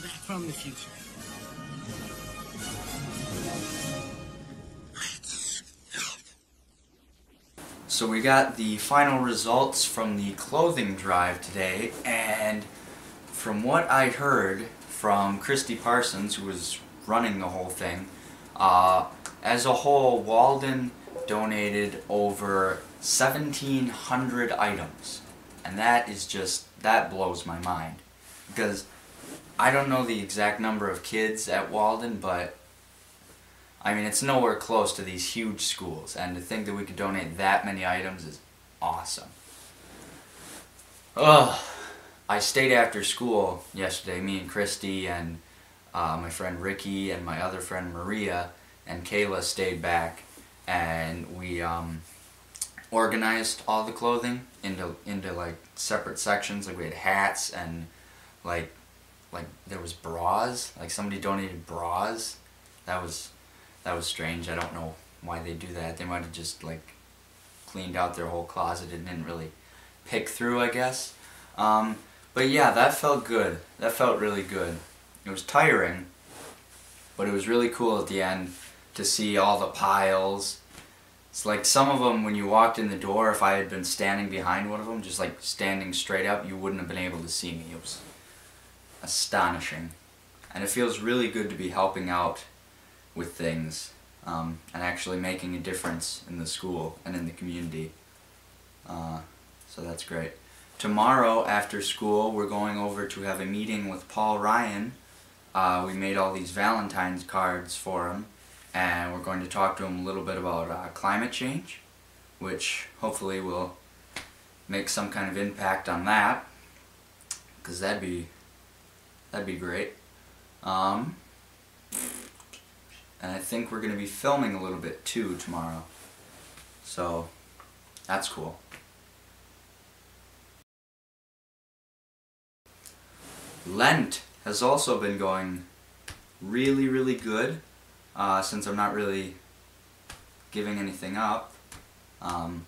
come back from the future. So we got the final results from the clothing drive today, and from what I heard from Christy Parsons, who was running the whole thing, uh, as a whole, Walden donated over 1,700 items. And that is just, that blows my mind. Because I don't know the exact number of kids at Walden, but I mean, it's nowhere close to these huge schools, and to think that we could donate that many items is awesome. Ugh. I stayed after school yesterday, me and Christy and uh, my friend Ricky and my other friend Maria and Kayla stayed back, and we um, organized all the clothing into into like separate sections. Like we had hats and like like there was bras. Like somebody donated bras. That was that was strange. I don't know why they do that. They might have just like cleaned out their whole closet and didn't really pick through, I guess. Um, but yeah, that felt good. That felt really good. It was tiring, but it was really cool at the end to see all the piles. It's like some of them, when you walked in the door, if I had been standing behind one of them, just like standing straight up, you wouldn't have been able to see me. It was astonishing. And it feels really good to be helping out with things um, and actually making a difference in the school and in the community. Uh, so that's great. Tomorrow after school we're going over to have a meeting with Paul Ryan. Uh, we made all these Valentine's cards for him and we're going to talk to him a little bit about uh, climate change which hopefully will make some kind of impact on that because that'd be that'd be great. Um, and I think we're going to be filming a little bit too tomorrow. So, that's cool. Lent has also been going really, really good uh, since I'm not really giving anything up. Um,